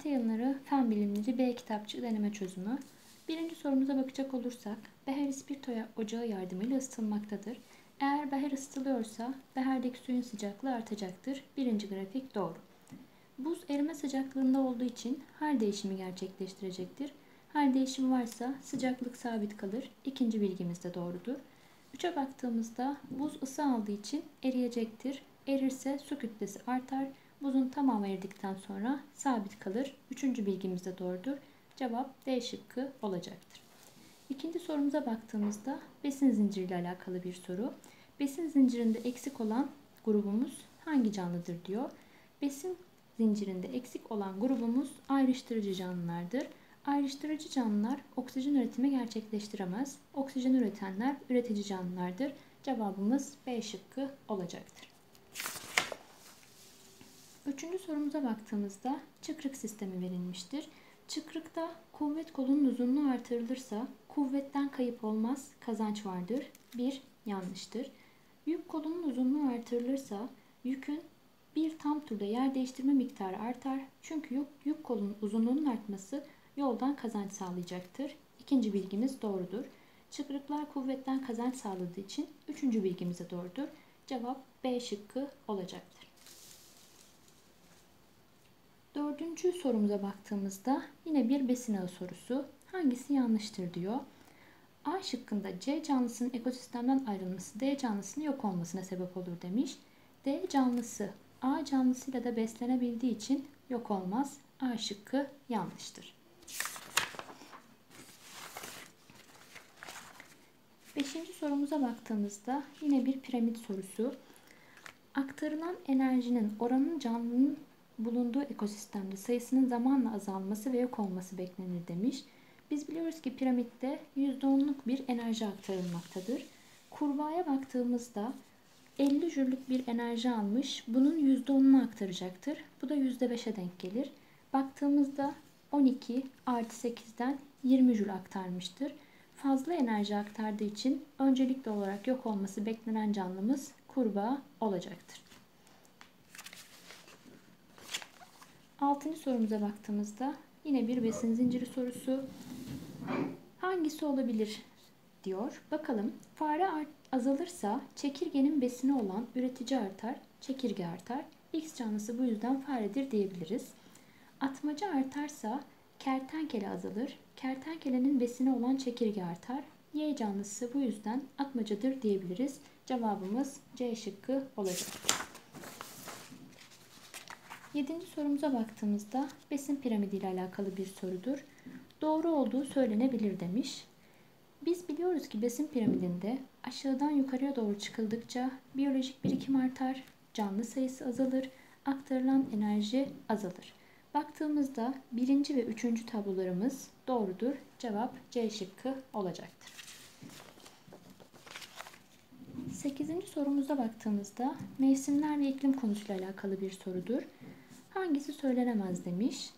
TRT Yayınları Fen Bilimleri B kitapçı deneme çözümü. Birinci sorumuza bakacak olursak, beher ispirto ocağı yardımıyla ısıtılmaktadır. Eğer beher ısıtılıyorsa beherdeki suyun sıcaklığı artacaktır. Birinci grafik doğru. Buz erime sıcaklığında olduğu için hal değişimi gerçekleştirecektir. Hal değişimi varsa sıcaklık sabit kalır. İkinci bilgimiz de doğrudur. 3'e baktığımızda buz ısı aldığı için eriyecektir. Erirse su kütlesi artar. Buzun tamamı eridikten sonra sabit kalır. Üçüncü bilgimiz de doğrudur. Cevap D şıkkı olacaktır. İkinci sorumuza baktığımızda besin zinciri ile alakalı bir soru. Besin zincirinde eksik olan grubumuz hangi canlıdır diyor. Besin zincirinde eksik olan grubumuz ayrıştırıcı canlılardır. Ayrıştırıcı canlılar oksijen üretimi gerçekleştiremez. Oksijen üretenler üretici canlılardır. Cevabımız B şıkkı olacaktır. Üçüncü sorumuza baktığımızda çıkrık sistemi verilmiştir. Çıkrıkta kuvvet kolunun uzunluğu artırılırsa kuvvetten kayıp olmaz, kazanç vardır. Bir yanlıştır. Yük kolunun uzunluğu artırılırsa yükün bir tam turda yer değiştirme miktarı artar. Çünkü yük, yük kolunun uzunluğunun artması yoldan kazanç sağlayacaktır. İkinci bilgimiz doğrudur. Çıkrıklar kuvvetten kazanç sağladığı için üçüncü bilgimiz de doğrudur. Cevap B şıkkı olacaktır. Dördüncü sorumuza baktığımızda yine bir besin ağı sorusu. Hangisi yanlıştır diyor. A şıkkında C canlısının ekosistemden ayrılması D canlısının yok olmasına sebep olur demiş. D canlısı A canlısıyla da beslenebildiği için yok olmaz. A şıkkı yanlıştır. Beşinci sorumuza baktığımızda yine bir piramit sorusu. Aktarılan enerjinin oranın canlının bulunduğu ekosistemde sayısının zamanla azalması ve yok olması beklenir demiş. Biz biliyoruz ki piramitte %10'luk bir enerji aktarılmaktadır. Kurbağaya baktığımızda 50 jüllük bir enerji almış. Bunun %10'unu aktaracaktır. Bu da %5'e denk gelir. Baktığımızda 12 artı 8'den 20 jül aktarmıştır. Fazla enerji aktardığı için öncelikli olarak yok olması beklenen canlımız kurbağa olacaktır. Altıncı sorumuza baktığımızda yine bir besin zinciri sorusu. Hangisi olabilir diyor. Bakalım fare azalırsa çekirgenin besini olan üretici artar, çekirge artar. X canlısı bu yüzden faredir diyebiliriz. Atmaca artarsa kertenkele azalır. Kertenkelenin besini olan çekirge artar. Y canlısı bu yüzden atmacadır diyebiliriz. Cevabımız C şıkkı olacak. Yedinci sorumuza baktığımızda besin piramidi ile alakalı bir sorudur. Doğru olduğu söylenebilir demiş. Biz biliyoruz ki besin piramidinde aşağıdan yukarıya doğru çıkıldıkça biyolojik birikim artar, canlı sayısı azalır, aktarılan enerji azalır. Baktığımızda birinci ve üçüncü tablolarımız doğrudur. Cevap C şıkkı olacaktır. Sekizinci sorumuza baktığımızda mevsimler ve iklim konusuyla alakalı bir sorudur. Hangisi söylenemez demiş.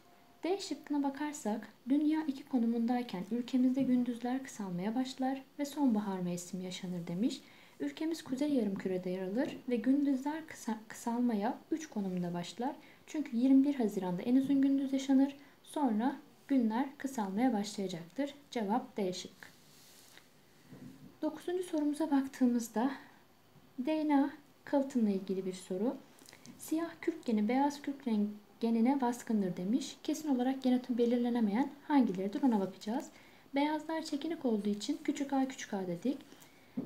D şıkkına bakarsak dünya iki konumundayken ülkemizde gündüzler kısalmaya başlar ve sonbahar mevsimi yaşanır demiş. Ülkemiz kuzey yarımkürede yer alır ve gündüzler kısa, kısalmaya 3 konumda başlar. Çünkü 21 Haziran'da en uzun gündüz yaşanır. Sonra günler kısalmaya başlayacaktır. Cevap D şık. Dokuzuncu sorumuza baktığımızda DNA kalıtımla ilgili bir soru. Siyah kürk geni beyaz kürk renk genine baskındır demiş. Kesin olarak genotipi belirlenemeyen hangileridir ona bakacağız. Beyazlar çekinik olduğu için küçük a küçük a dedik.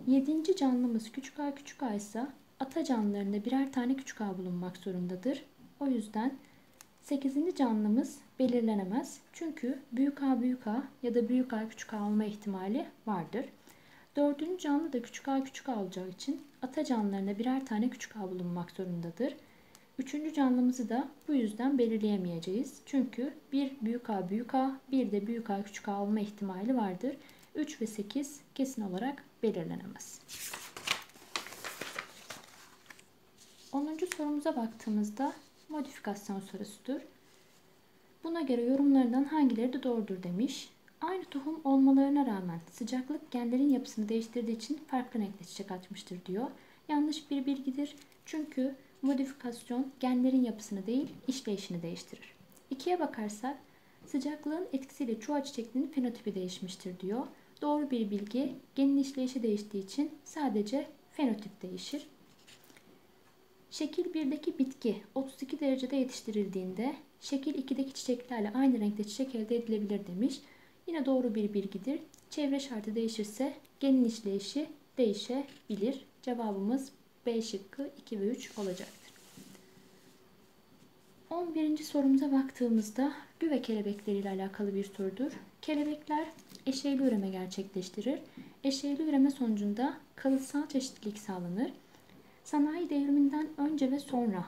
Yedinci canlımız küçük a küçük a ise ata canlılarında birer tane küçük a bulunmak zorundadır. O yüzden 8. canlımız belirlenemez. Çünkü büyük A büyük A ya da büyük A küçük A olma ihtimali vardır. Dördüncü canlı da küçük A küçük A olacağı için ata canlılarında birer tane küçük A bulunmak zorundadır. Üçüncü canlımızı da bu yüzden belirleyemeyeceğiz. Çünkü bir büyük A büyük A, bir de büyük A küçük A olma ihtimali vardır. 3 ve 8 kesin olarak belirlenemez. 10. sorumuza baktığımızda modifikasyon sorusudur. Buna göre yorumlardan hangileri de doğrudur demiş. Aynı tohum olmalarına rağmen sıcaklık genlerin yapısını değiştirdiği için farklı renkte çiçek açmıştır diyor. Yanlış bir bilgidir. Çünkü modifikasyon genlerin yapısını değil işleyişini değiştirir. İkiye bakarsak sıcaklığın etkisiyle çuha çiçeklerinin fenotipi değişmiştir diyor. Doğru bir bilgi genin işleyişi değiştiği için sadece fenotip değişir. Şekil 1'deki bitki 32 derecede yetiştirildiğinde şekil 2'deki çiçeklerle aynı renkte çiçek elde edilebilir demiş. Yine doğru bir bilgidir. Çevre şartı değişirse genin işleyişi değişebilir. Cevabımız B şıkkı 2 ve 3 olacaktır. 11. sorumuza baktığımızda güve kelebekleri ile alakalı bir sorudur. Kelebekler eşeyli üreme gerçekleştirir. Eşeyli üreme sonucunda kalıtsal çeşitlilik sağlanır. Sanayi devriminden önce ve sonra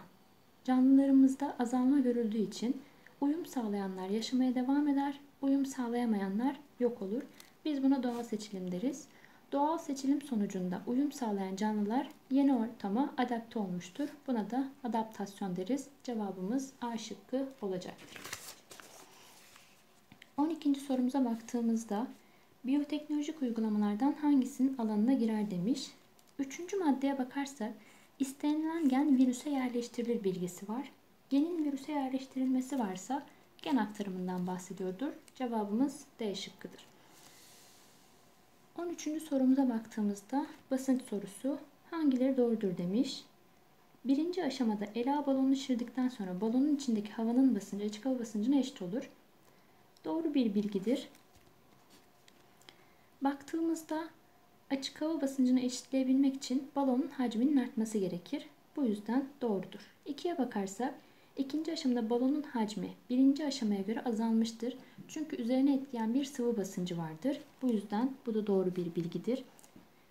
canlılarımızda azalma görüldüğü için uyum sağlayanlar yaşamaya devam eder, uyum sağlayamayanlar yok olur. Biz buna doğal seçilim deriz. Doğal seçilim sonucunda uyum sağlayan canlılar yeni ortama adapte olmuştur. Buna da adaptasyon deriz. Cevabımız A şıkkı olacaktır. 12. sorumuza baktığımızda biyoteknolojik uygulamalardan hangisinin alanına girer demiş. Üçüncü maddeye bakarsak istenilen gen virüse yerleştirilir bilgisi var. Genin virüse yerleştirilmesi varsa gen aktarımından bahsediyordur. Cevabımız D şıkkıdır. 13. sorumuza baktığımızda basınç sorusu hangileri doğrudur demiş. Birinci aşamada Ela balonunu şişirdikten sonra balonun içindeki havanın basıncı açık hava basıncına eşit olur. Doğru bir bilgidir. Baktığımızda açık hava basıncını eşitleyebilmek için balonun hacminin artması gerekir. Bu yüzden doğrudur. İkiye bakarsak ikinci aşamada balonun hacmi birinci aşamaya göre azalmıştır. Çünkü üzerine etkileyen bir sıvı basıncı vardır. Bu yüzden bu da doğru bir bilgidir.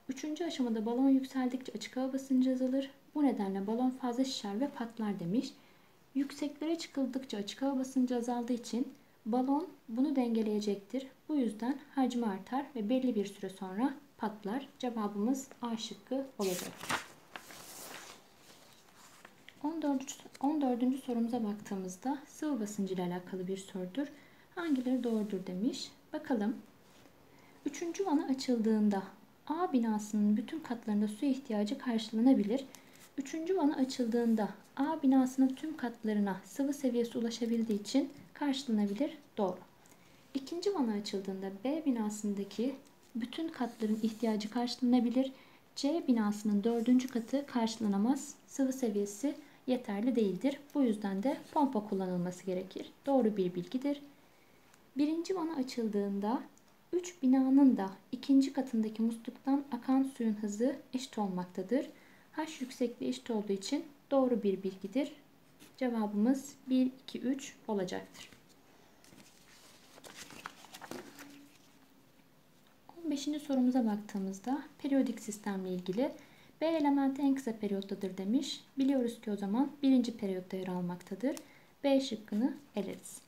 Üçüncü aşamada balon yükseldikçe açık hava basıncı azalır. Bu nedenle balon fazla şişer ve patlar demiş. Yükseklere çıkıldıkça açık hava basıncı azaldığı için balon bunu dengeleyecektir. Bu yüzden hacmi artar ve belli bir süre sonra patlar. Cevabımız A şıkkı olacaktır. 14. 14. sorumuza baktığımızda sıvı basıncı ile alakalı bir sorudur. Hangileri doğrudur demiş. Bakalım. Üçüncü vana açıldığında A binasının bütün katlarında su ihtiyacı karşılanabilir. Üçüncü vana açıldığında A binasının tüm katlarına sıvı seviyesi ulaşabildiği için karşılanabilir. Doğru. İkinci vana açıldığında B binasındaki bütün katların ihtiyacı karşılanabilir. C binasının dördüncü katı karşılanamaz. Sıvı seviyesi yeterli değildir. Bu yüzden de pompa kullanılması gerekir. Doğru bir bilgidir. Birinci vana açıldığında 3 binanın da ikinci katındaki musluktan akan suyun hızı eşit olmaktadır. H yüksekliği eşit olduğu için doğru bir bilgidir. Cevabımız 1, 2, 3 olacaktır. 15. sorumuza baktığımızda periyodik sistemle ilgili B elementi en kısa periyottadır demiş. Biliyoruz ki o zaman birinci periyotta yer almaktadır. B şıkkını eleriz.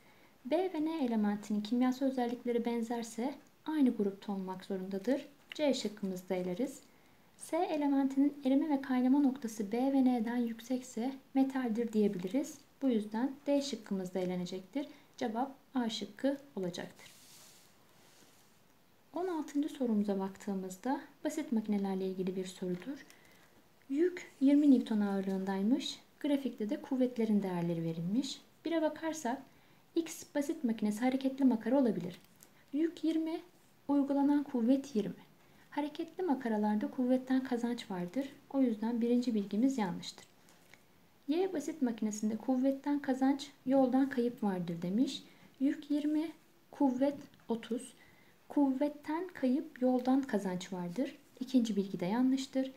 B ve N elementinin kimyasal özellikleri benzerse aynı grupta olmak zorundadır. C şıkkımızda eleriz. S elementinin erime ve kaynama noktası B ve N'den yüksekse metaldir diyebiliriz. Bu yüzden D şıkkımızda elenecektir. Cevap A şıkkı olacaktır. 16. sorumuza baktığımızda basit makinelerle ilgili bir sorudur. Yük 20 Newton ağırlığındaymış. Grafikte de kuvvetlerin değerleri verilmiş. Bire bakarsak X basit makinesi hareketli makara olabilir. Yük 20, uygulanan kuvvet 20. Hareketli makaralarda kuvvetten kazanç vardır. O yüzden birinci bilgimiz yanlıştır. Y basit makinesinde kuvvetten kazanç, yoldan kayıp vardır demiş. Yük 20, kuvvet 30. Kuvvetten kayıp, yoldan kazanç vardır. İkinci bilgi de yanlıştır.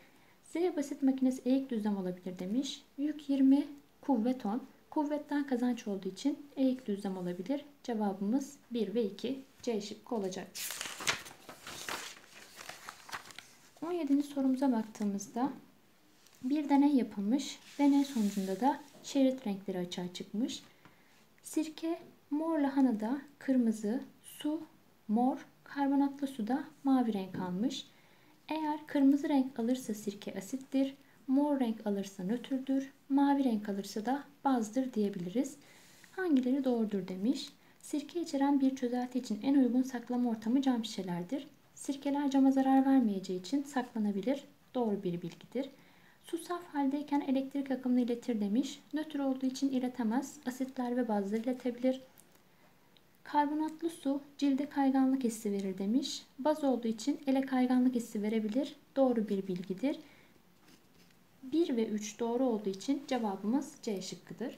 Z basit makinesi eğik düzlem olabilir demiş. Yük 20, kuvvet 10. Kuvvetten kazanç olduğu için eğik düzlem olabilir. Cevabımız 1 ve 2 C şıkkı olacak. 17. sorumuza baktığımızda bir deney yapılmış. Deney sonucunda da şerit renkleri açığa çıkmış. Sirke mor lahanada kırmızı, su mor, karbonatlı suda mavi renk almış. Eğer kırmızı renk alırsa sirke asittir, mor renk alırsa nötrdür, mavi renk alırsa da bazdır diyebiliriz. Hangileri doğrudur demiş. Sirke içeren bir çözelti için en uygun saklama ortamı cam şişelerdir. Sirkeler cama zarar vermeyeceği için saklanabilir. Doğru bir bilgidir. Su saf haldeyken elektrik akımını iletir demiş. Nötr olduğu için iletemez. Asitler ve bazlar iletebilir. Karbonatlı su cilde kayganlık hissi verir demiş. Baz olduğu için ele kayganlık hissi verebilir. Doğru bir bilgidir. 1 ve 3 doğru olduğu için cevabımız C şıkkıdır.